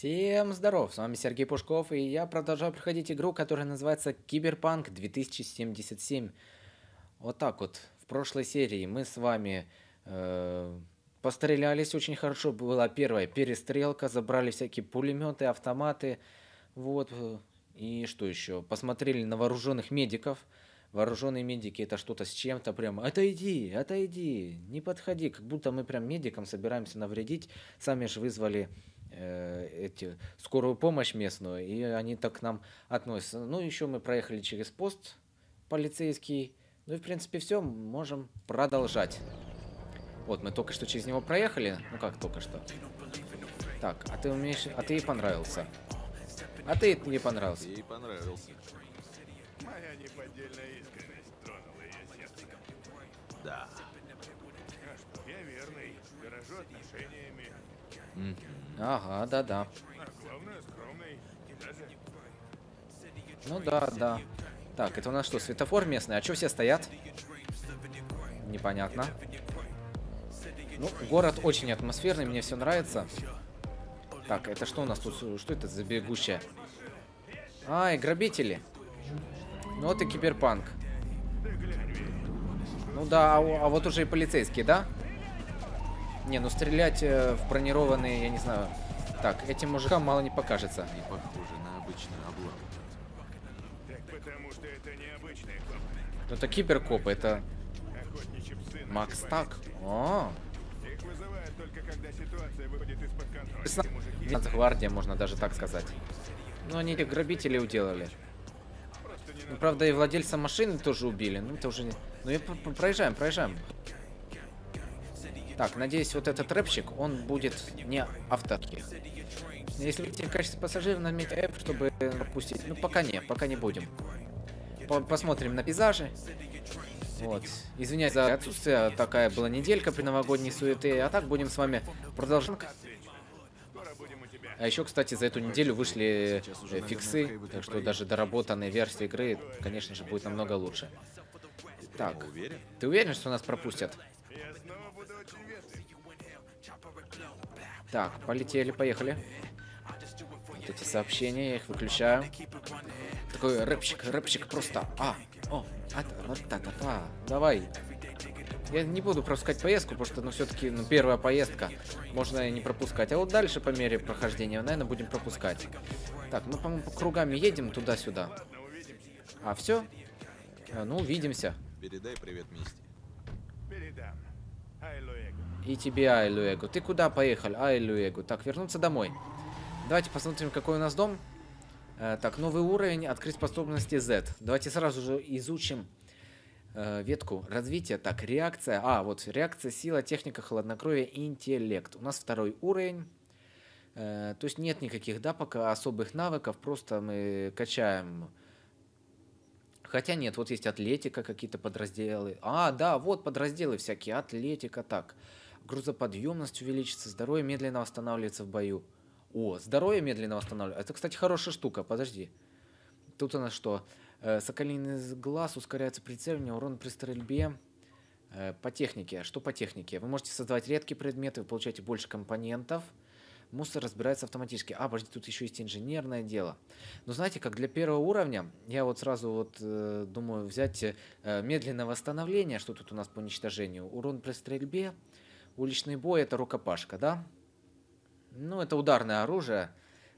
Всем здоров, с вами Сергей Пушков, и я продолжаю проходить игру, которая называется Киберпанк 2077. Вот так вот, в прошлой серии мы с вами э, пострелялись очень хорошо, была первая перестрелка, забрали всякие пулеметы, автоматы, вот, и что еще, посмотрели на вооруженных медиков, вооруженные медики это что-то с чем-то прям, отойди, отойди, не подходи, как будто мы прям медикам собираемся навредить, сами же вызвали Э, эти, скорую помощь местную, и они так к нам относятся. Ну, еще мы проехали через пост полицейский. Ну и, в принципе, все, можем продолжать. Вот, мы только что через него проехали. Ну, как только что. Так, а ты умеешь... А ты ей понравился. А ты ей понравился. Ей понравился. Да. Я верный, дорожу отношениями. Ага, да-да. а главное скромный. Даже Ну да, да. Так, это у нас что, светофор местный? А что все стоят? Непонятно. Ну, город очень атмосферный, мне все нравится. Так, это что у нас тут? Что это за бегущая? Ай, грабители. Ну вот и киберпанк. Ну да, а, а вот уже и полицейские, да? Не, ну стрелять э, в бронированные, я не знаю. Так, этим мужикам мало не покажется. Не похоже на обычную облаву. так потому, что это необычные копы. Ну это киберкопы, это Макс. Так. О, Их вызывают только когда ситуация выходит из-под контроля. Нацгвардия, можно даже так сказать. Ну, они этих грабителей уделали. не Ну, правда, и владельца машины тоже убили. Ну, это уже не... Ну, и проезжаем, проезжаем. Так, надеюсь, вот этот рэпчик, он будет не автоки. Если видите в качестве пассажира, нажмите F, чтобы пропустить. Ну, пока не, пока не будем. По- посмотрим на пейзажи. Вот. Извиняюсь за отсутствие, такая была неделька при новогодней суете. А так будем с вами продолжать. А еще, кстати, за эту неделю вышли э, фиксы, так что даже доработанная версия игры, конечно же, будет намного лучше. Так, Уверен? ты уверен, что нас пропустят? Так, полетели, поехали. Вот эти сообщения, я их выключаю. Такой рэпчик, рэпчик просто. А, о, а, вот так, а, а, давай. Я не буду пропускать поездку, потому что, ну, все-таки, ну, первая поездка, можно и не пропускать. А вот дальше, по мере прохождения, наверное, будем пропускать. Так, мы, по-моему, по кругами едем туда-сюда. Ладно, увидимся. А, все? ну, увидимся. Передай привет Мисти. Передам. И тебе, Ай, Луэго. Ты куда поехал? Ай, Луэго. Так, вернуться домой. Давайте посмотрим, какой у нас дом. Э, так, новый уровень, открыть способности Z. Давайте сразу же изучим э, ветку развития. Так, реакция. А, вот, реакция, сила, техника, хладнокровие, интеллект. У нас второй уровень. Э, то есть нет никаких, да, пока особых навыков, просто мы качаем Хотя нет, вот есть атлетика, какие-то подразделы. А, да, вот подразделы всякие, атлетика, так. Грузоподъемность увеличится, здоровье медленно восстанавливается в бою. О, здоровье медленно восстанавливается. Это, кстати, хорошая штука, подожди. Тут у нас что? Э, Соколиный глаз ускоряется прицеливание, урон при стрельбе. Э, По технике. Что по технике? Вы можете создавать редкие предметы, вы получаете больше компонентов. Мусор разбирается автоматически. А, подожди, тут еще есть инженерное дело. Ну, знаете, как для первого уровня, я вот сразу вот э, думаю взять э, медленное восстановление, что тут у нас по уничтожению. Урон при стрельбе, уличный бой, это рукопашка, да? Ну, это ударное оружие.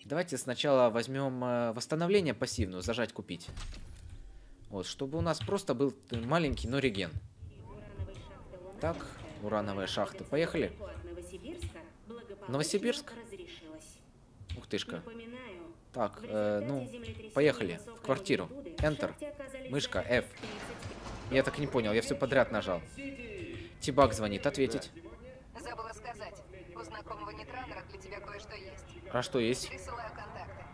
Давайте сначала возьмем э, восстановление пассивную, зажать купить. Вот, чтобы у нас просто был э, маленький, но реген. Так, урановые шахты. Поехали. Новосибирск? Ух тышка. Так, э, ну, поехали. В квартиру. Enter. Мышка, F. Я так и не понял, я все подряд нажал. Тибак звонит, ответить. Забыла сказать. У знакомого нетранера для тебя кое-что есть. А что есть? Присылаю контакты.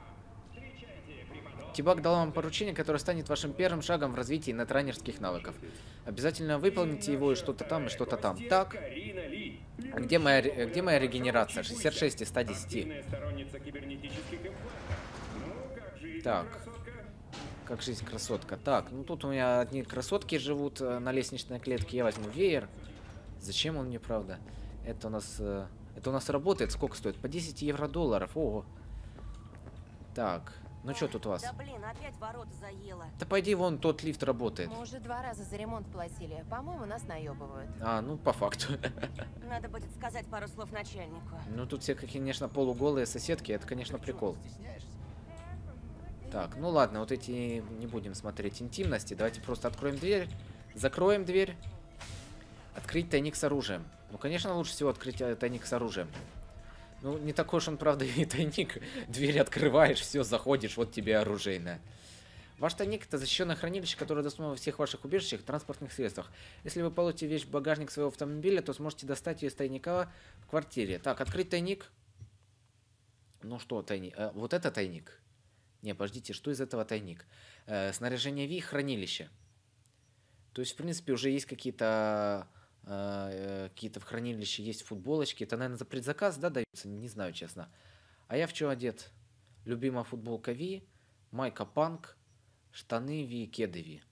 Тибак дал вам поручение, которое станет вашим первым шагом в развитии нетренерских навыков. Обязательно выполните его и что-то там, и что-то там. Так, а где моя, где моя регенерация? 66 из 110. сторонница кибернетических имплантов. Ну, как жизнь, Так. Как жизнь красотка. Так, ну тут у меня одни красотки живут э, на лестничной клетке. Я возьму веер. Зачем он мне, правда? Это у нас... э, Это у нас работает. Сколько стоит? По 10 евро долларов. Ого. Так, ну что тут у вас? Да блин, опять ворот заело. Да пойди вон, тот лифт работает. Мы уже два раза за ремонт платили. По-моему, нас наебывают. А, ну по факту. Надо будет сказать пару слов начальнику. Ну тут все, конечно, полуголые соседки, это, конечно, прикол. Так, ну ладно, вот эти не будем смотреть интимности. Давайте просто откроем дверь, закроем дверь. Открыть тайник с оружием. Ну, конечно, лучше всего открыть э, тайник с оружием. Ну, не такой уж он, правда, и тайник. Дверь открываешь, все, заходишь, вот тебе оружейное. Ваш тайник это защищенное хранилище, которое доступно во всех ваших убежищах транспортных средствах. Если вы получите вещь в багажник своего автомобиля, то сможете достать ее из тайника в квартире. Так, открыть тайник. Ну что, тайник? Э, вот это тайник. Не, подождите, что из этого тайник? Э, снаряжение Ви, хранилище. То есть, в принципе, уже есть какие-то какие-то в хранилище есть футболочки. Это, наверное, за предзаказ, да, даются? Не знаю, честно. А я в что одет? Любимая футболка Ви, майка Панк, штаны Ви, кеды Ви.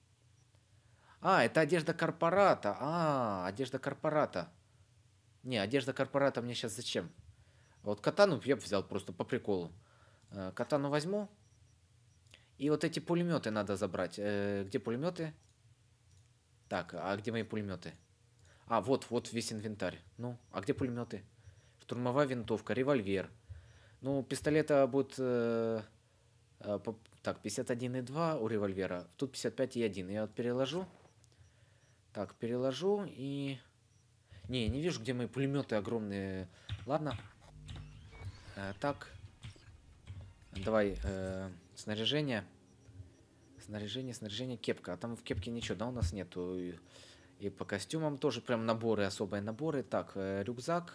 А, это одежда корпората. А, одежда корпората. Не, одежда корпората мне сейчас зачем? Вот катану я бы взял просто по приколу. Э, Катану возьму. И вот эти пулеметы надо забрать. Э, Где пулеметы? Так, а где мои пулеметы? А, вот, вот весь инвентарь. Ну, а где пулеметы? Штурмовая винтовка, револьвер. Ну, пистолета будет... э, э, по- так, 51,2 у револьвера. Тут 55,1. Я вот переложу. Так, переложу и... Не, не вижу, где мои пулеметы огромные. Ладно. Э, так. Давай, э, снаряжение. Снаряжение, снаряжение, кепка. А там в кепке ничего, да, у нас нету. И, по костюмам тоже прям наборы, особые наборы. Так, э, рюкзак.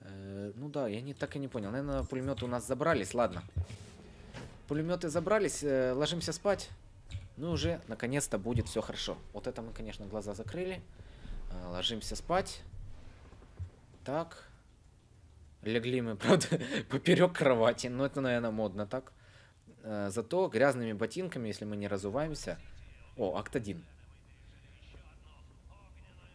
Э, ну да, я не, так и не понял. Наверное, пулеметы у нас забрались, ладно. Пулеметы забрались, э, ложимся спать. Ну, уже, наконец-то, будет все хорошо. Вот это мы, конечно, глаза закрыли. Э, ложимся спать. Так. Легли мы, правда, поперек кровати. Но это, наверное, модно так. Э, Зато грязными ботинками, если мы не разуваемся... О, акт 1.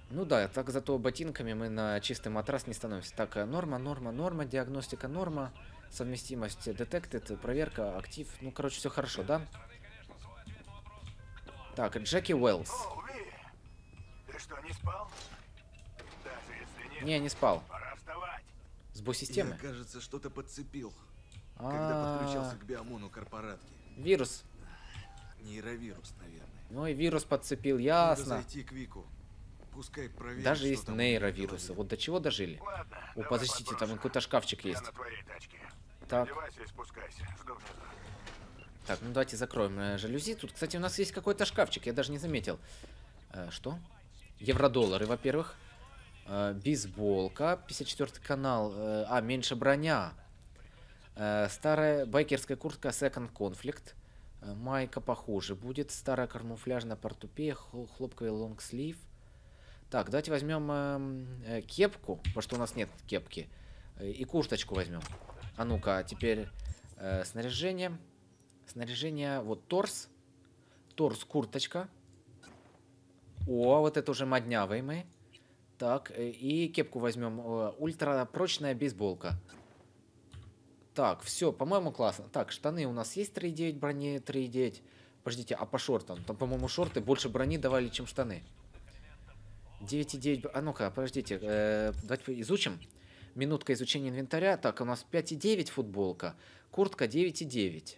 Ну да, так зато ботинками мы на чистый матрас не становимся. Так, э, норма, норма, норма, диагностика норма, совместимость detected, проверка, актив. Ну, короче, все хорошо, да? Так, Джеки Уэллс. О, Ви! Ты что, не спал? Даже если нет, Не, не спал. пора вставать. Сбой Я, системы. кажется, что-то подцепил, когда А, подключался к биомону корпоратки. Вирус. Нейровирус, наверное. Ну и вирус подцепил, Надо ясно. зайти к Вику. Пускай проверит, Даже есть нейровирусы. Вот до чего дожили? Ладно, О, подождите, там какой-то шкафчик Я есть. Так. Так, ну давайте закроем э, жалюзи. Тут, кстати, у нас есть какой-то шкафчик, я даже не заметил. Э, что? Евrodоллары, во-первых. Э, бейсболка, 54 канал. э, а, меньше броня. Э, старая байкерская куртка Second Conflict. Э, майка похуже будет. Старая камуфляжная портупея, хл- хлопковый лонгслив. Так, давайте возьмем эм, э, кепку, потому что у нас нет кепки. э, И курточку возьмем. А ну-ка, теперь э, снаряжение. Снаряжение, вот торс. Торс, курточка. О, вот это уже моднявый мы. Так, э, и кепку возьмем. э, Ультрапрочная бейсболка. Так, все, по-моему, классно. Так, штаны у нас есть 3,9 брони, 3,9. Подождите, а по шортам? Там, по-моему, шорты больше брони давали, чем штаны. 9,9... б- А ну-ка, подождите, э, давайте изучим. Минутка изучения инвентаря. Так, у нас 5,9 футболка. Куртка 9,9.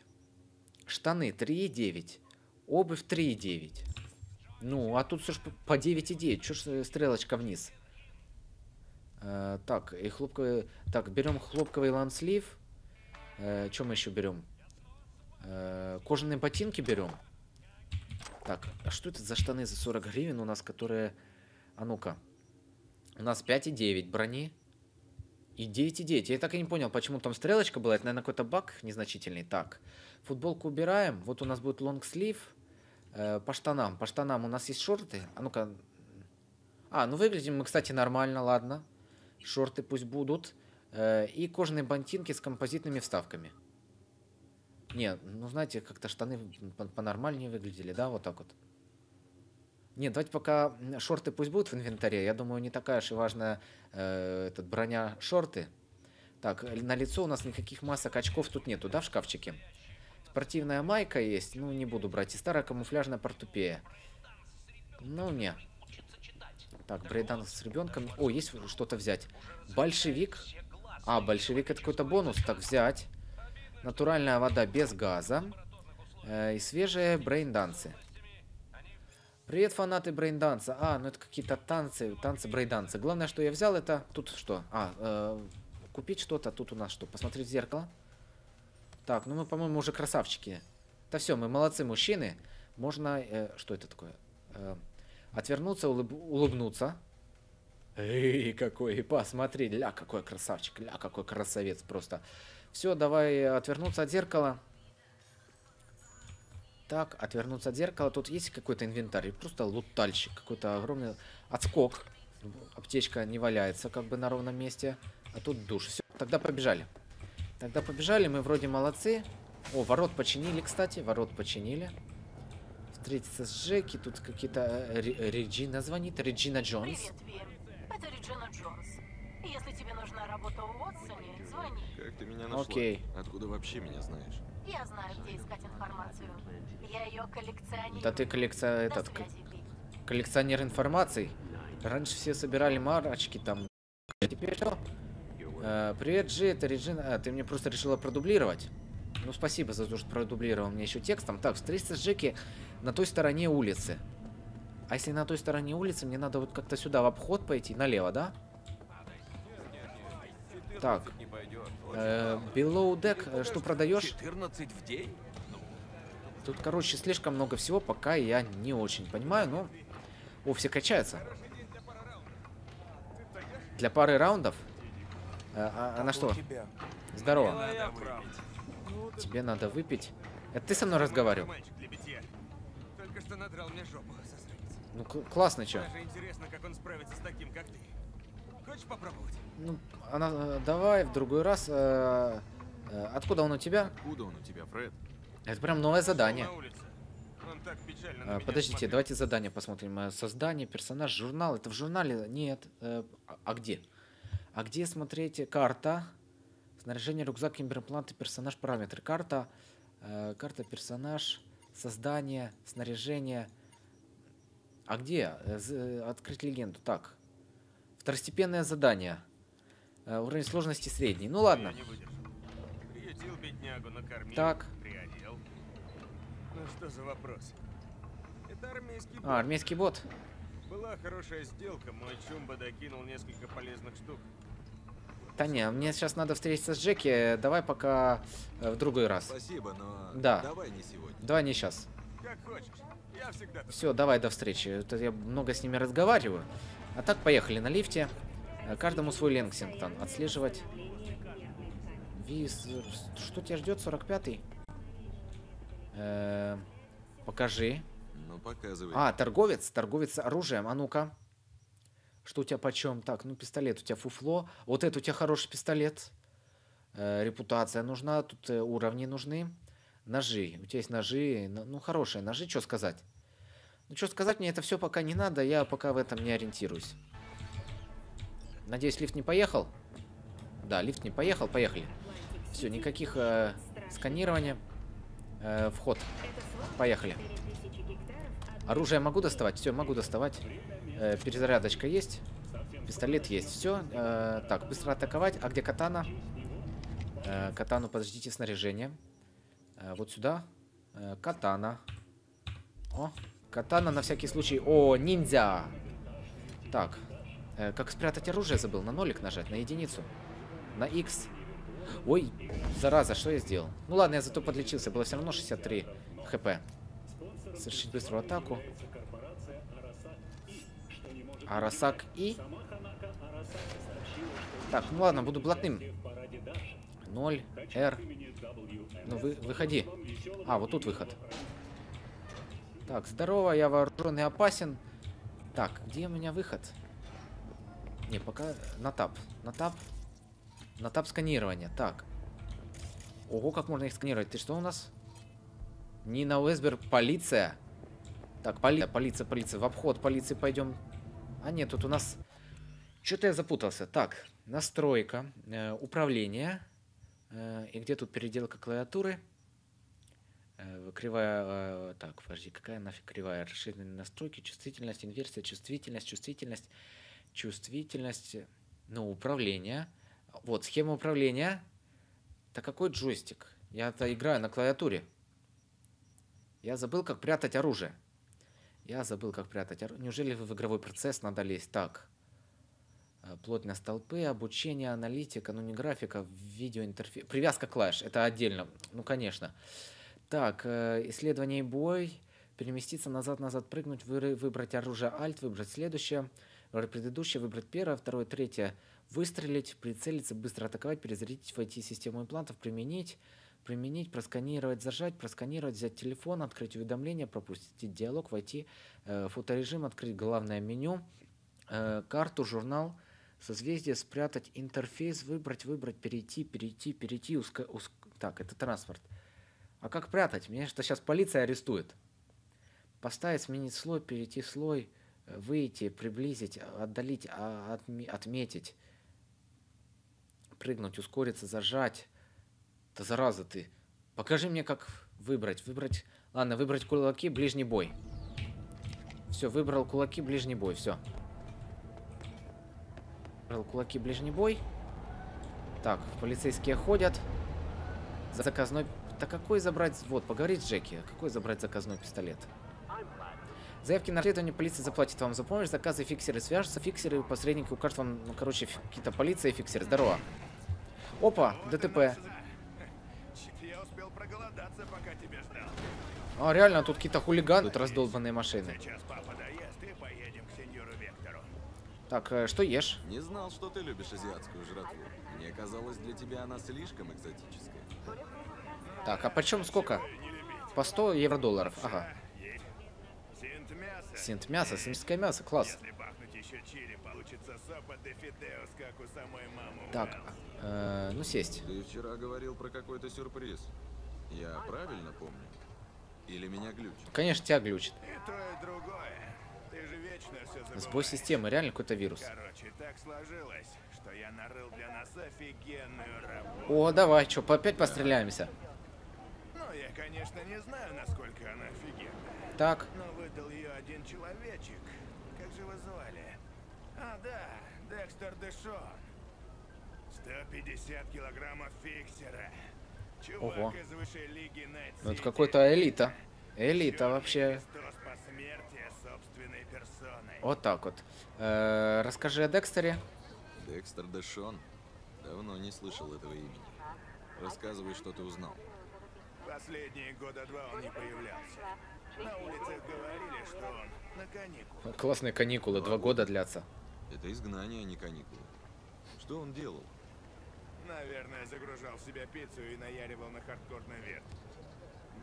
Штаны 3,9. Обувь 3,9. Ну, а тут все ж по 9,9. Чё ж э, стрелочка вниз? Э, так, и хлопковый... Так, берем хлопковый ланслив. Э, что мы еще берем? Э, кожаные ботинки берем. Так, а что это за штаны за 40 гривен у нас, которые... А ну-ка. У нас 5,9 брони. И 9,9. Я так и не понял, почему там стрелочка была. Это, наверное, какой-то баг незначительный. Так, футболку убираем. Вот у нас будет лонгслив. Э, по штанам. По штанам у нас есть шорты. А ну-ка. А, ну выглядим мы, кстати, нормально, ладно. Шорты пусть будут. Э, и кожаные ботинки с композитными вставками. Нет, ну знаете, как-то штаны по- понормальнее выглядели, да, вот так вот. Нет, давайте пока шорты пусть будут в инвентаре. Я думаю, не такая уж и важная э, этот, броня шорты. Так, на лицо у нас никаких масок, очков тут нету, да, в шкафчике? Спортивная майка есть, ну, не буду брать. И старая камуфляжная портупея. Ну, не. Так, брейдан с ребенком. О, есть что-то взять. Большевик. А, большевик это какой-то бонус. Так, взять. Натуральная вода без газа. Э, и свежие брейнданцы. Привет, фанаты брейнданса. А, ну это какие-то танцы, танцы брейнданса. Главное, что я взял, это... Тут что? А, э, купить что-то. Тут у нас что? Посмотреть в зеркало. Так, ну мы, по-моему, уже красавчики. Да все, мы молодцы мужчины. Можно... Э, что это такое? Э, отвернуться, улыб- улыбнуться. Эй, какой, посмотри, ля, какой красавчик, ля, какой красавец просто. Все, давай отвернуться от зеркала. Так, отвернуться от зеркала. Тут есть какой-то инвентарь. Просто лутальщик. Какой-то огромный отскок. Аптечка не валяется как бы на ровном месте. А тут душ. Все, тогда побежали. Тогда побежали. Мы вроде молодцы. О, ворот починили, кстати. Ворот починили. Встретиться с Джеки. Тут какие-то... э, Ре- Реджина звонит. Реджина Джонс. Привет, Вер. Это Реджина Джонс. Если тебе нужна работа в Уотсоне, звони. Как ты меня нашла? Окей. Откуда вообще меня знаешь? Я знаю, где искать информацию. Я ее коллекционирую. Да ты коллекция... До Этот, связи, коллекционер информации. Раньше все собирали марочки там. А Теперь что? Э, привет, Джи, это Реджина. А, ты мне просто решила продублировать. Ну, спасибо за то, что продублировал мне еще текстом. Так, встретиться с Джеки на той стороне улицы. А если на той стороне улицы, мне надо вот как-то сюда в обход пойти, налево, да? Так. Э, below deck, э, что продаешь? 14 в день? Тут, короче, слишком много всего, пока я не очень понимаю, но... О, все качаются. Для пары раундов? Э, А, а на что? Здорово. Тебе надо выпить. Это ты со мной разговаривал? Мальчик для битья. Только что надрал мне жопу, засранец. Ну, классно, чё. Даже интересно, как он справится с таким, как ты. Хочешь попробовать? Ну, она, э, давай в другой раз. э, э, откуда он у тебя? Откуда он у тебя, Фред? Это прям новое задание. Меня Подождите, смотрел. давайте задание посмотрим. Э, Создание, персонаж, журнал. Это в журнале? Нет. Э, а- А где? А где, смотрите, карта. Снаряжение, рюкзак, киберпланты, персонаж, параметры. Карта, э, карта, персонаж, создание, снаряжение. А где? Открыть легенду. Так. Второстепенное задание. Э, Уровень сложности средний. Ну ладно. Беднягу, накормил, Так. приодел. Ну что за вопрос? Это армейский А, армейский бот. Была хорошая сделка, мой Чумба докинул несколько полезных штук. Да не, мне сейчас надо встретиться с Джеки. Давай пока э, в другой раз. Спасибо, но Да. давай не сегодня. Давай не сейчас. Как хочешь. Я всегда. Все, давай до встречи. Это я много с ними разговариваю. А так, поехали на лифте. Э, Каждому свой Ленгсингтон. Отслеживать. Виз... Что тебя ждет? 45-й? Э, Покажи. Ну, показывай. А, торговец. Торговец оружием. А ну-ка. Что у тебя почем? Так, ну пистолет у тебя фуфло. Вот это у тебя хороший пистолет. Э, репутация нужна. Тут уровни нужны. Ножи. У тебя есть ножи. Ну, хорошие ножи. Что сказать? Ну, что сказать, мне это все пока не надо. Я пока в этом не ориентируюсь. Надеюсь, лифт не поехал? Да, лифт не поехал. Поехали. Все, никаких э, сканирования. Э, вход. Поехали. Оружие могу доставать? Все, могу доставать. Э, перезарядочка есть. Пистолет есть. Все. так, быстро атаковать. А где катана? Э, катану, подождите, снаряжение. Э, вот сюда. Э, катана. О, катана на всякий случай. О, ниндзя! Так. Э, как спрятать оружие забыл? На нолик нажать, на единицу. На X. Ой, зараза, что я сделал? Ну ладно, я зато подлечился. Было все равно 63 хп. Совершить быструю атаку. Арасак И. Так, ну ладно, буду блатным. 0, R. Ну вы, выходи. А, вот тут выход. Так, здорово, я вооружен и опасен. Так, где у меня выход? Не, пока на тап. На тап. На тап сканирования. Так. Ого, как можно их сканировать. Ты что у нас? Нина Уэсбер, полиция. Так, полиция, полиция, полиция. В обход полиции пойдем. А нет, тут у нас... Что-то я запутался. Так, настройка, э, управление. э, и где тут переделка клавиатуры? Э, кривая... э, так, подожди, какая нафиг кривая? Расширенные настройки, чувствительность, инверсия, чувствительность, чувствительность, чувствительность. Ну, управление. Вот, схема управления. Да какой джойстик? Я-то играю на клавиатуре. Я забыл, как прятать оружие. Я забыл, как прятать оружие. Неужели в игровой процесс надо лезть? Так. Э, Плотность толпы, обучение, аналитика, ну не графика, видеоинтерфейс. Привязка клавиш, это отдельно. Ну, конечно. Так, э, исследование и бой. Переместиться назад, назад, прыгнуть, выры- выбрать оружие Alt, выбрать следующее. Выбрать предыдущее, выбрать первое, второе, третье. Выстрелить, прицелиться, быстро атаковать, перезарядить, войти в систему имплантов, применить. Применить, просканировать, зажать, просканировать, взять телефон, открыть уведомления, пропустить диалог, войти э, фоторежим, открыть главное меню, э, карту, журнал, созвездие, спрятать, интерфейс, выбрать, выбрать, перейти, перейти, перейти, уска- уск- Так, это транспорт. А как прятать? Меня что сейчас полиция арестует. Поставить, сменить слой, перейти слой, э, выйти, приблизить, отдалить, а, отме- отметить, прыгнуть, ускориться, зажать. Да зараза ты. Покажи мне, как выбрать. Выбрать... Ладно, выбрать кулаки, ближний бой. Все, выбрал кулаки, ближний бой, все. Выбрал кулаки, ближний бой. Так, полицейские ходят. За- Заказной... Да какой забрать... Вот, поговорить с Джеки. Какой забрать заказной пистолет? Заявки на расследование полиция заплатит вам за помощь, заказы фиксеры свяжутся, фиксеры, посредники укажут вам, ну, короче, какие-то полиция и фиксеры. Здорово. Опа, ДТП. Я успел проголодаться, пока тебя ждал. А, реально, тут какие-то хулиганы, тут раздолбанные машины. Сейчас папа доест и поедем к сеньору Вектору. Так, э, что ешь? Не знал, что ты любишь азиатскую жратву. Мне казалось, для тебя она слишком экзотическая. Так, а почем сколько? По 100 евро-долларов. Ага. Синт мясо. Синт мясо, синтское мясо, класс. Если бахнуть еще чили, получится сопа де фидеус, как у самой мамы. Так, э, ну сесть. Ты вчера говорил про какой-то сюрприз. Я правильно помню? Или меня глючит? Конечно, тебя глючит. И то, и другое. Ты же вечно все забываешь. Сбой системы, реально какой-то вирус. Короче, так сложилось, что я нарыл для нас офигенную работу. О, давай, что, опять постреляемся? Конечно, не знаю, насколько она офигенная. Так, Но выдал ее один человечек. Как же его звали? А, да, Декстер Дэшон. 150 килограммов фиксера. Чувак Ого. из высшей лиги Найт ну это какой-то элита. Элита Чёрный вообще. Вот так вот. Э, расскажи о Декстере. Декстер Дэшон? Давно не слышал этого имени. Рассказывай, что ты узнал. Последние года два он не появлялся. На улицах говорили, что он на каникулах. Классные каникулы, два года длятся. Это изгнание, а не каникулы. Что он делал? Наверное, загружал в себя пиццу и наяривал на хардкорный вет.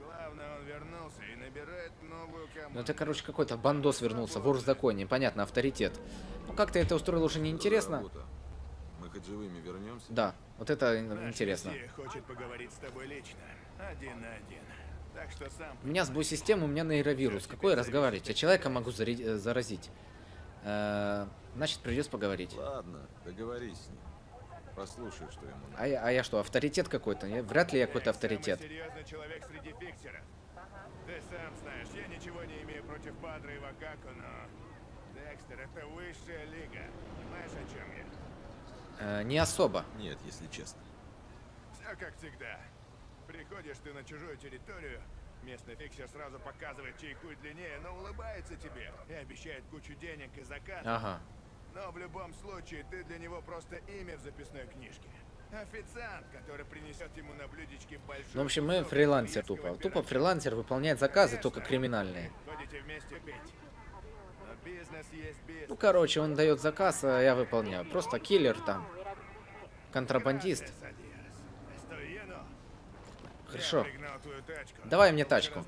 Главное, он вернулся и набирает новую команду. Ну это, короче, какой-то бандос вернулся, вор в законе, понятно, авторитет. Ну как-то это устроил уже неинтересно. Работа. Мы хоть живыми вернемся? Да, вот это Наш интересно. хочет поговорить с тобой лично. Один на один. Так что сам... У меня сбой системы, у меня нейровирус. Какой разговаривать? Я человека могу зари- э, заразить. Э, Значит, придется поговорить. Ладно, договорись с ним. Послушай, что ему надо. А я, а я что, авторитет какой-то? Вряд ли я какой-то авторитет. Серьезный человек среди фиксеров. Ты сам знаешь, я ничего не имею против Падре и Вакако, но... Декстер, это высшая лига. Понимаешь, о чем я? Э, Не особо. Нет, если честно. Все как всегда. Приходишь ты на чужую территорию, местный фиксер сразу показывает, чей хуй длиннее, но улыбается тебе и обещает кучу денег и заказ. Ага. Но в любом случае ты для него просто имя в записной книжке. Официант, который принесет ему на блюдечке большой Ну, в общем, мы фрилансер тупо. Тупо фрилансер выполняет заказы, только криминальные. Бизнес есть бизнес. Ну, короче, он дает заказ, а я выполняю. Просто киллер там. Контрабандист. Хорошо. Давай мне тачку.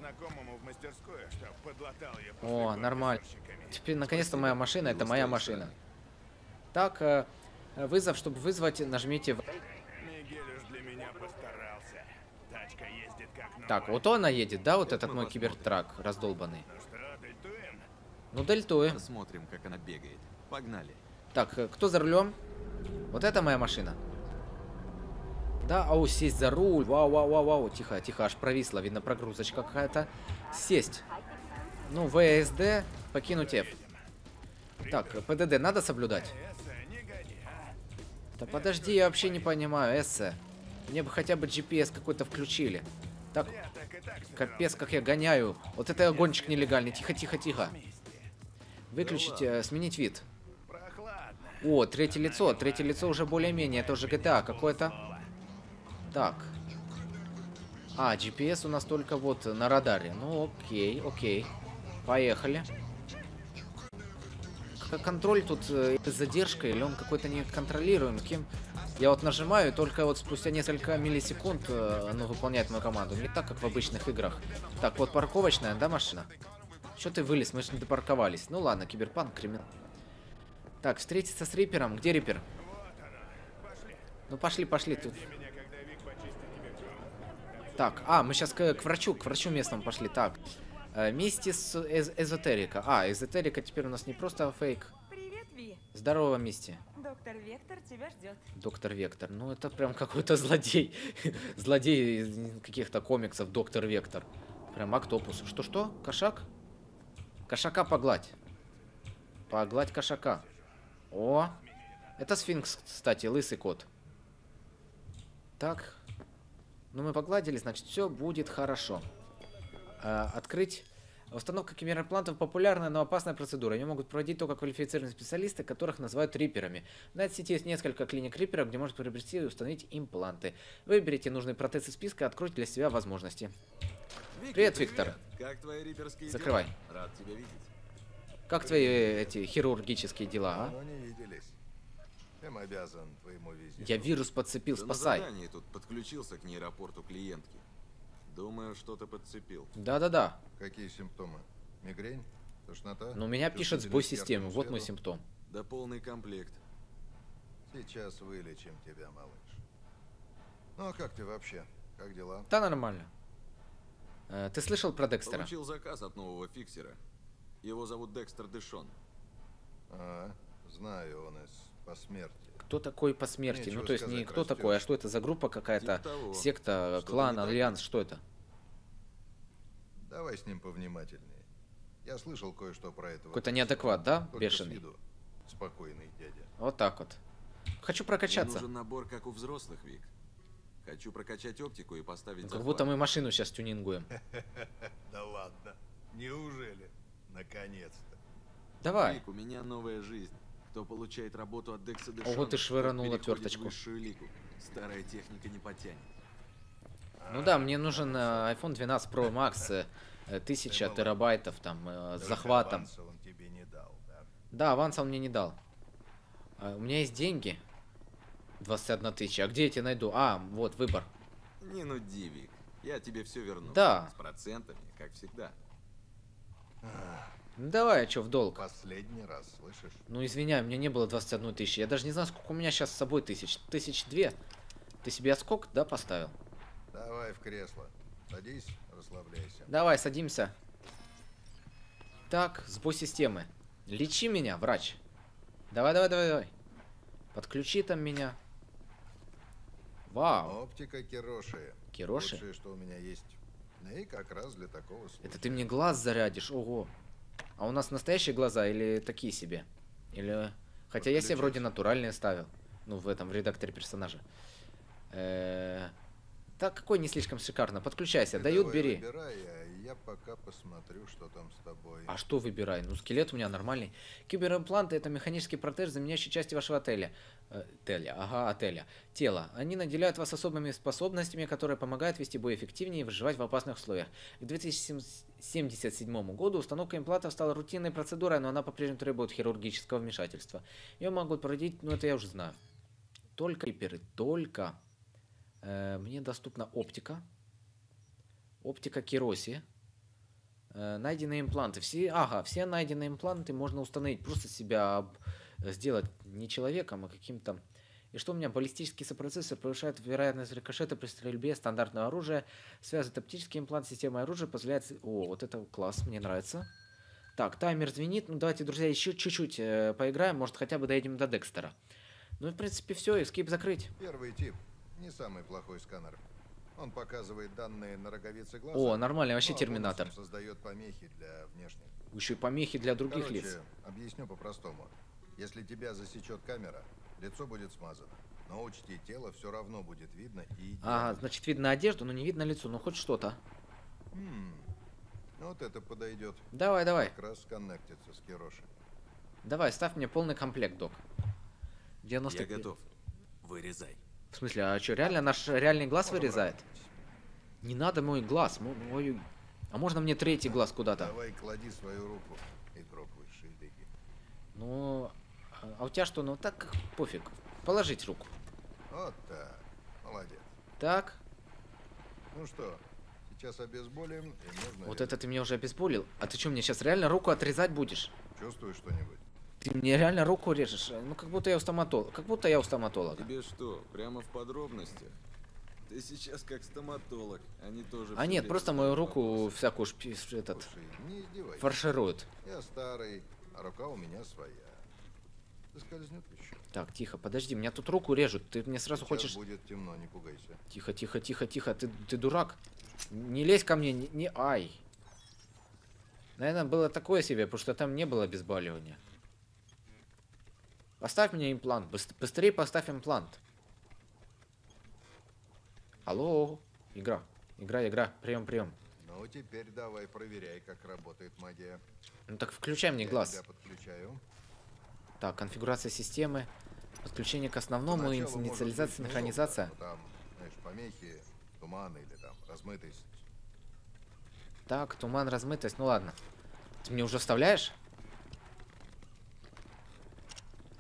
О, нормально. Теперь, наконец-то, моя машина, это моя машина. Так, э, вызов, чтобы вызвать, нажмите... в- Мигель уж для меня постарался. Тачка ездит как новая. Так, вот он едет, да, вот этот мой кибертрак раздолбанный. Ну что, дельтуем? Ну, дельтуем. Посмотрим, как она бегает. Погнали. Так, э, кто за рулем? Вот это моя машина. Да, ау, сесть за руль. Вау, вау, вау, вау. Тихо, тихо, аж провисла. Видно, прогрузочка какая-то. Сесть. Ну, ВСД, покинуть F. Так, ПДД надо соблюдать? Да подожди, я вообще не понимаю, Эссе. Мне бы хотя бы GPS какой-то включили. Так, капец, как я гоняю. Вот это гонщик нелегальный. Тихо, тихо, тихо. Выключить, э, сменить вид. О, третье лицо. Третье лицо уже более-менее. Это уже GTA какое-то. Так. А, GPS у нас только вот на радаре. Ну, окей, окей. Поехали. К- Контроль тут э, с задержкой, или он какой-то неконтролируемый. Кем? Я вот нажимаю, только вот спустя несколько миллисекунд э, оно выполняет мою команду. Не так, как в обычных играх. Так, вот парковочная, да, машина? Что ты вылез? Мы же не допарковались. Ну ладно, киберпанк, криминал. Так, встретиться с Рипером. Где Рипер? Ну пошли, пошли тут. Меня, когда Вик почистит тебе кров. Так, а, мы сейчас к, к врачу, к врачу местному пошли. Так, э, Мистис эз- эзотерика. А, эзотерика теперь у нас не просто фейк. Привет, Ви. Здорово, Мисти. Доктор Вектор тебя ждет. Доктор Вектор. Ну, это прям какой-то злодей. злодей из каких-то комиксов. Доктор Вектор. Прям октопус. Что-что? Кошак? Кошака погладь. Погладь кошака. О! Это сфинкс, кстати, лысый кот. Так. Ну, мы погладили, значит, все будет хорошо. А, открыть. Установка киберимплантов популярная, но опасная процедура. Ее могут проводить только квалифицированные специалисты, которых называют риперами. На этой сети есть несколько клиник риперов, где можно приобрести и установить импланты. Выберите нужный протез из списка и откройте для себя возможности. Вики, Привет, Виктор. Как твои риперские Закрывай. дела? Рад тебя видеть. Как твои э, эти хирургические дела, а? Не виделись. Чем обязан твоему визиту? Я вирус подцепил, Да на спасай. задании тут подключился к нейропорту клиентки. Думаю, что-то подцепил. Да-да-да. Какие симптомы? Мигрень? Тошнота? Но меня пишет сбой системы. Вот мой симптом. Да полный комплект. Сейчас вылечим тебя, малыш. Ну а как ты вообще? Как дела? Да, нормально. Э, ты слышал про Декстера? Получил заказ от нового фиксера. Его зовут Декстер Дэшон. А, знаю, он из посмертия. Кто такой по смерти? Нечего ну, то есть не кто растёшь. такой, а что это за группа какая-то? Типа того. Секта, клан, альянс, что это? Давай с ним повнимательнее. Я слышал кое-что про этого. Какой-то неадекват, да? Только с Бешеный. виду Спокойный дядя. Вот так вот. Хочу Мне прокачаться. нужен набор, как у взрослых, Вик. Хочу прокачать оптику и поставить Как захват. будто мы машину сейчас тюнингуем. Да ладно. Неужели? Наконец-то. Давай. Вик, у меня новая жизнь. Кто получает работу от Декса Дэшона, Ого, ты швырнула переходит отверточку. Старая техника не потянет. Ну да, мне нужен э, iPhone 12 Pro Max, э, э, 1000 терабайтов там э, с Даже захватом. аванса он тебе не дал, да? Да, аванс он мне не дал. А, У меня есть деньги. 21 тысяча. А где я эти найду? А, вот, выбор. Не нуди, Вик. Я тебе все верну. Да. С процентами, как всегда. Ну давай, а что, в долг? Последний раз, слышишь? Ну извиняй, у меня не было 21 тысячи. Я даже не знаю, сколько у меня сейчас с собой тысяч. Тысяч две. Ты себе отскок, да, поставил? Давай в кресло. Садись, расслабляйся. Давай, садимся. Так, сбой системы. Лечи меня, врач. Давай, давай, давай, давай. Подключи там меня. Вау. Оптика Кироши. Кироши? Лучшее, что у меня есть. Ну И как раз для такого случая. Это ты мне глаз зарядишь, ого. А у нас настоящие глаза или такие себе? Или... Хотя я себе вроде натуральные ставил. Ну, в этом, в редакторе персонажа. Э, Так, какой не слишком шикарно. Подключайся, дают, бери. Выбирай, я пока посмотрю, что там с тобой. А что выбирай? Ну, скелет у меня нормальный. Киберимпланты это механический протез, заменяющий части вашего отеля. Э, Отеля, ага, отеля. Тело. Они наделяют вас особыми способностями, которые помогают вести бой эффективнее и выживать в опасных условиях. К 2077 году установка имплантов стала рутинной процедурой, но она по-прежнему требует хирургического вмешательства. Ее могут проводить, ну это я уже знаю. Только риперы, только. Э, мне доступна оптика. Оптика Кироси. Э, найденные импланты. Все, ага, все найденные импланты можно установить. Просто себя об- сделать не человеком, а каким-то... И что у меня? Баллистический сопроцессор повышает вероятность рикошета при стрельбе стандартного оружия. Связывает оптический имплант с системой оружия, позволяет... О, вот это класс, мне нравится. Так, таймер звенит. Ну, давайте, друзья, еще чуть-чуть э, поиграем. Может, хотя бы доедем до Декстера. Ну, в принципе, все. Эскип закрыть. Первый тип. Не самый плохой сканер. Он показывает данные на роговице глаза. О, нормально, вообще ну, а терминатор. создает помехи для внешних. Еще и помехи для других Короче, лиц. объясню по-простому. Если тебя засечет камера, лицо будет смазано. Но учти, тело все равно будет видно и. Ага, значит, видно одежду, но не видно лицо. Ну, хоть что-то. М, Вот это подойдет. Давай, давай. Как раз коннектится с Кироши. Давай, ставь мне полный комплект, док. 90 Я готов. Вырезай. В смысле, а что, реально наш реальный глаз вырезает? Не надо мой глаз, мо- мой... А можно мне третий глаз куда-то? Давай клади свою руку и дропай шильдыги. Ну, а у тебя что, ну так пофиг. Положить руку. Вот так. Молодец. Так, Ну что, сейчас обезболим и можно... вот это ты меня уже обезболил. А ты что, мне сейчас реально руку отрезать будешь? Чувствуешь что-нибудь? Ты мне реально руку режешь? Ну, как будто я у стоматолога. Как будто я у стоматолога. Тебе что, прямо в подробностях? Ты сейчас как стоматолог, они тоже... А нет, просто мою руку всякую шпи- этот, Слушай, фаршируют. Я старый, а рука у меня своя. Скользнет еще. Так, тихо, подожди, меня тут руку режут. Ты мне сразу Сейчас хочешь... будет темно, не пугайся. Тихо, тихо, тихо, тихо. Ты, ты дурак. Не лезь ко мне, не, не- ай. Наверное, было такое себе, потому что там не было обезболивания. Поставь мне имплант. Быс- быстрее поставь имплант. Алло. Игра. Игра, игра. Прием, прием. Ну, теперь давай проверяй, как работает магия. Ну так включай мне Я глаз. тебя подключаю. Так, конфигурация системы. Подключение к основному, инициализация, но Там, знаешь, помехи, туман или там размытость. Так, туман, размытость. Ну ладно. Ты мне уже вставляешь?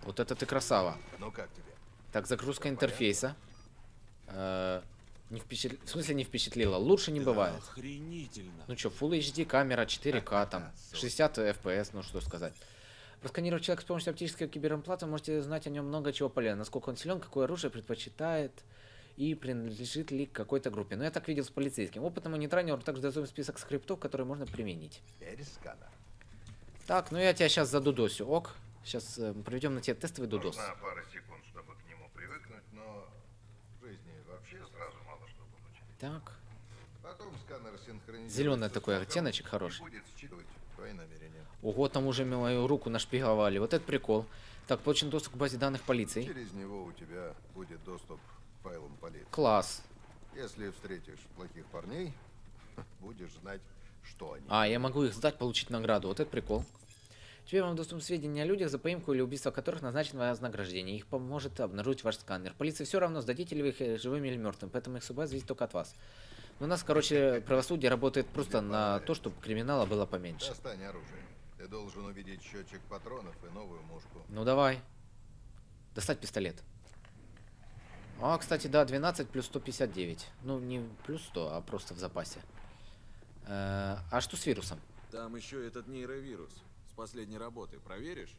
Вот это ты красава. Ну как тебе? Так, загрузка интерфейса. Э, не впечат- В смысле не впечатлила? Лучше не бывает. Охренительно. Ну что, Full HD камера, 4К там, 60 FPS, ну что сказать. Просканировав человека с помощью оптического киберимпланта, вы можете знать о нем много чего полезного. Насколько он силен, какое оружие предпочитает и принадлежит ли к какой-то группе. Но я так видел с полицейским. Опытному нейтральному также дозуем список скриптов, которые можно применить. Так, ну я тебя сейчас задудосю. Ок. Сейчас проведем на тебе тестовый дудос. Нужна пара секунд, чтобы к нему привыкнуть, но в жизни вообще сразу мало что получить. Так. Потом сканер синхронизируется Зелёный с такой оттеночек хороший. Ого, там уже мою руку нашпиговали. Вот это прикол. Так, получен доступ к базе данных полиции. Через него у тебя будет доступ к файлам полиции. Класс. Если встретишь плохих парней, будешь знать, что они. А, я могу их сдать, получить награду. Вот это прикол. Теперь вам доступ сведения о людях, за поимку или убийство которых назначено вознаграждение. Их поможет обнаружить ваш сканер. Полиции все равно, сдадите ли вы их э, живыми или мертвыми, поэтому их судьба зависит только от вас. Но у нас, короче, правосудие работает просто на то, чтобы криминала было поменьше. Достань оружие. Ты должен увидеть счетчик патронов и новую мушку. Ну давай. Достать пистолет. А, кстати, да, 12 плюс 159. Ну, не плюс 100, а просто в запасе. Э, А что с вирусом? Там еще этот нейровирус. Последней работы. Проверишь?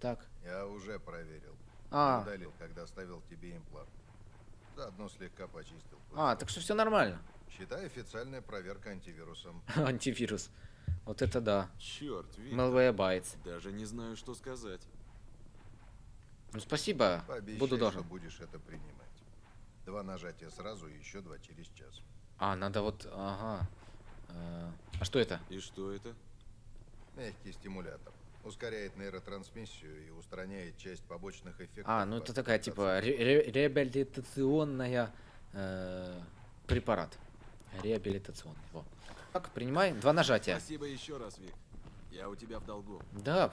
Так. Я уже проверил. А. Удалил, когда ставил тебе имплант. Заодно слегка почистил. А, так что все нормально. Считай официальная проверка антивирусом. Антивирус. Вот это да. Черт. Malware Bytes. Даже не знаю, что сказать. Ну спасибо. Пообещай, Буду что должен. будешь это принимать. Два нажатия сразу и еще два через час. А, надо вот. Ага. Э, А что это? И что это? Мягкий стимулятор. Ускоряет нейротрансмиссию и устраняет часть побочных эффектов. А, ну это такая типа ре- ре- реабилитационная э, препарат. Реабилитационный. Во. Так, принимай. Два нажатия. Спасибо еще раз, Вик. Я у тебя в долгу. Да,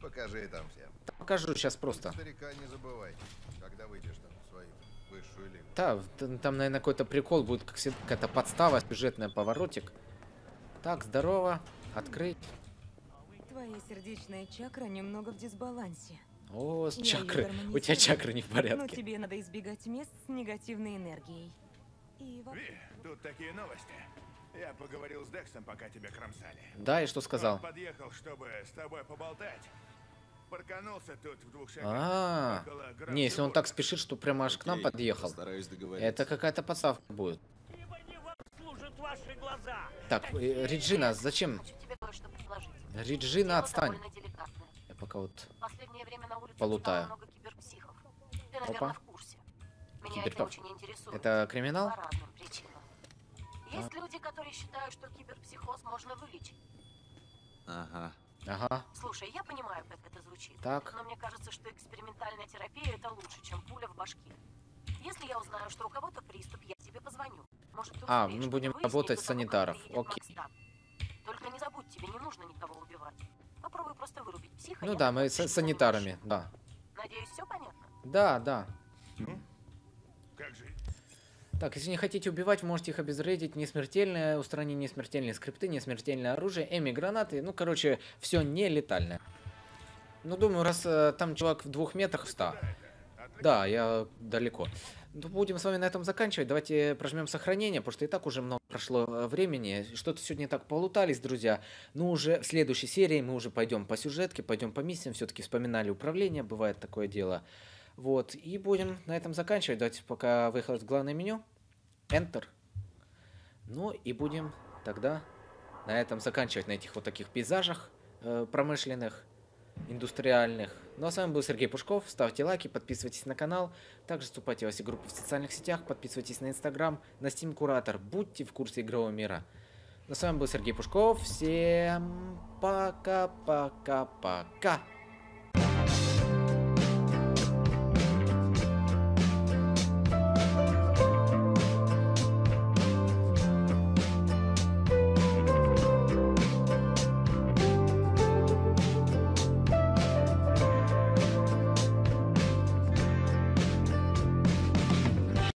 Покажи там всем. покажу сейчас просто. Старика не забывай, когда выйдешь там Да, там, наверное, какой-то прикол будет, как всегда, какая-то подстава, сюжетная поворотик. Так, здорово. Открыть. Твоя сердечная чакра немного в дисбалансе. О, с Я чакры. У тебя чакры не в Но порядке. тебе надо избегать мест с негативной энергией. И во- Ви, тут такие новости. Я поговорил с Дексом, пока тебя кромсали. Да, и что Он сказал? подъехал, чтобы с тобой поболтать. Парканулся тут в двух шагах. А, около не, если он так спешит, что прямо аж к нам Окей, подъехал. Это какая-то подставка будет. ваши глаза! Так, э, Реджина, зачем? Реджина, Дело отстань. Я пока вот... В последнее время на улице Полутаю. стало много киберпсихов. Ты, наверное, Опа. в курсе. Меня это Киберпсих. очень интересует. Это криминал? Есть люди, которые считают, что киберпсихоз можно вылечить. Ага. Ага. Слушай, я понимаю, как это звучит. Так. Но мне кажется, что экспериментальная терапия это лучше, чем пуля в башке. Если я узнаю, что у кого-то приступ, я тебе позвоню. Может, ты А, успеешь мы будем работать с санитаров. Окей. Только не забудь, тебе не нужно никого убивать. Попробуй просто вырубить психа. Ну да, мы с санитарами, да. Надеюсь, все понятно? Да, да. Как же? Так, если не хотите убивать, можете их обезвредить. Несмертельное устранение, несмертельные скрипты, несмертельное оружие, эми гранаты. Ну, короче, все не летальное. Ну, думаю, раз э, там чувак в двух метрах в ста. Да, я далеко. Ну, будем с вами на этом заканчивать. Давайте прожмем сохранение, потому что и так уже много прошло э, времени. Что-то сегодня так полутались, друзья. Ну, уже в следующей серии мы уже пойдем по сюжетке, пойдем по миссиям. Все-таки вспоминали управление, бывает такое дело. Вот, и будем на этом заканчивать. Давайте пока выход в главное меню. Enter. Ну и будем тогда на этом заканчивать, на этих вот таких пейзажах э, промышленных, индустриальных. Ну а с вами был Сергей Пушков. Ставьте лайки, подписывайтесь на канал. Также вступайте во все группы в социальных сетях, подписывайтесь на Инстаграм, на Steam Куратор. Будьте в курсе игрового мира. Ну, с вами был Сергей Пушков. Всем пока-пока-пока.